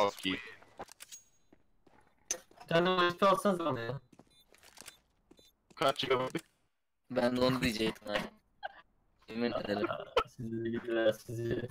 Kaski. Bir tane USB alsanız bana ya. Kaç GB? Ben de onu diyecektim abi. Yemin ederim. Sizi gidiler sizi.